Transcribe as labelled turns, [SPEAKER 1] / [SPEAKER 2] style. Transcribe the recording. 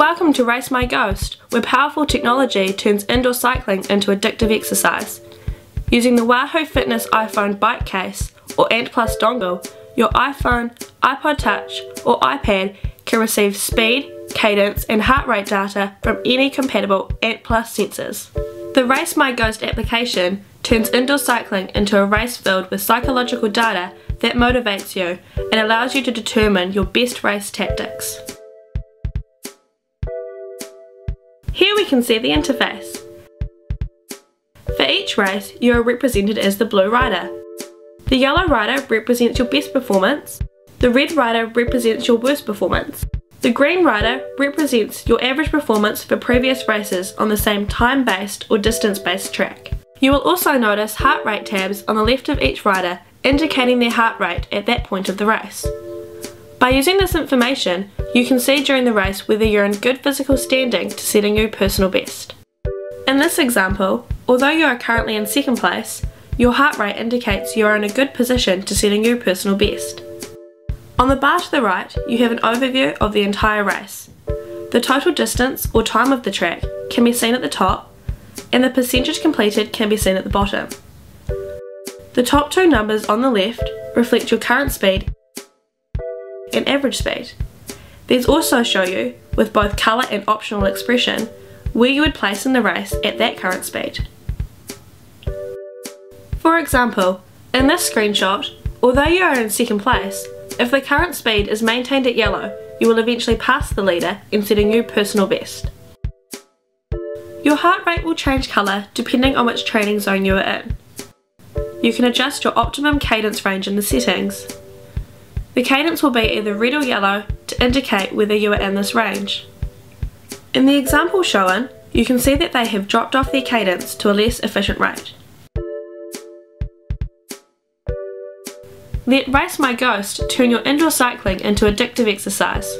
[SPEAKER 1] Welcome to Race My Ghost, where powerful technology turns indoor cycling into addictive exercise. Using the Wahoo Fitness iPhone bike case or Ant Plus dongle, your iPhone, iPod Touch, or iPad can receive speed, cadence, and heart rate data from any compatible Ant Plus sensors. The Race My Ghost application turns indoor cycling into a race filled with psychological data that motivates you and allows you to determine your best race tactics. Here we can see the interface. For each race, you are represented as the blue rider. The yellow rider represents your best performance, the red rider represents your worst performance. The green rider represents your average performance for previous races on the same time-based or distance-based track. You will also notice heart rate tabs on the left of each rider indicating their heart rate at that point of the race. By using this information, you can see during the race whether you're in good physical standing to set a new personal best. In this example, although you are currently in second place, your heart rate indicates you are in a good position to set a new personal best. On the bar to the right, you have an overview of the entire race. The total distance or time of the track can be seen at the top, and the percentage completed can be seen at the bottom. The top two numbers on the left reflect your current speed and average speed. These also show you, with both colour and optional expression, where you would place in the race at that current speed. For example, in this screenshot, although you are in second place, if the current speed is maintained at yellow, you will eventually pass the leader and set a new personal best. Your heart rate will change colour depending on which training zone you are in. You can adjust your optimum cadence range in the settings. The cadence will be either red or yellow to indicate whether you are in this range. In the example shown, you can see that they have dropped off their cadence to a less efficient rate. Let Race My Ghost turn your indoor cycling into addictive exercise.